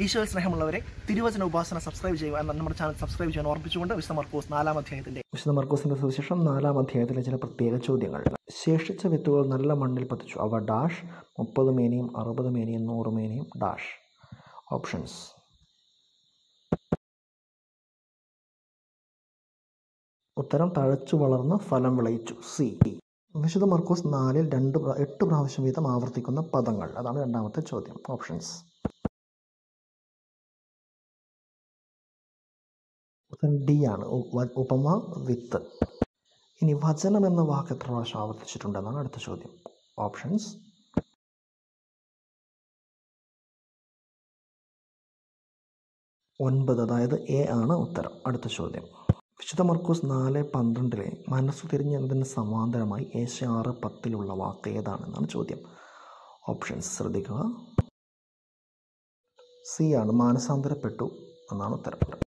ഈശോ സ്നേഹമുള്ളവരെ തിരുവചന ഉപാസന സബ്സ്ക്രൈബ് ചെയ്യുക എന്ന നമ്മുടെ ചാനൽ സബ്സ്ക്രൈബ് ചെയ്യാൻ ഓർപ്പിച്ചുകൊണ്ട് വിശുദ്ധ മർക്കോസ് നാലാം അധ്യായത്തിന്റെ വിശുദ്ധ മർക്കോസിന്റെ സുവിശേഷം നാലാം അധ്യായത്തിലെ ചില പ്രത്യേക ചോദ്യങ്ങൾ. ശേഷിച്ച വിത്തുകൾ നല്ല മണ്ണിൽ പതിച്ചു. അവ ഡാഷ് മുപ്പത് മേനിയും അറുപത് മേനിയും നൂറ് മേനിയും ഡാഷ്. ഓപ്ഷൻസ്. ഉത്തരം തഴച്ചു വളർന്ന് ഫലം വിളയിച്ചു. സി. വിശുദ്ധ മർക്കോസ് നാലിൽ രണ്ട് എട്ട് പ്രാവശ്യം വീതം ആവർത്തിക്കുന്ന പദങ്ങൾ. അതാണ് രണ്ടാമത്തെ ചോദ്യം. ഓപ്ഷൻസ്. ഡി ആണ്. ഉപമ വിത്ത്. ഇനി വചനം എന്ന വാക്ക് എത്ര പ്രാവശ്യം ആവർത്തിച്ചിട്ടുണ്ടെന്നാണ് അടുത്ത ചോദ്യം. ഓപ്ഷൻസ് ഒൻപത് അതായത് എ ആണ് ഉത്തരം. അടുത്ത ചോദ്യം. വിശുദ്ധ മർക്കൂസ് നാല് പന്ത്രണ്ടിലെ മനസ്സ് തിരിഞ്ഞതിന് സമാന്തരമായി ഏശ ആറ് പത്തിലുള്ള വാക്ക് ഏതാണെന്നാണ് ചോദ്യം. ഓപ്ഷൻസ് ശ്രദ്ധിക്കുക. സി ആണ്. മാനസാന്തരപ്പെട്ടു എന്നാണ് ഉത്തരം.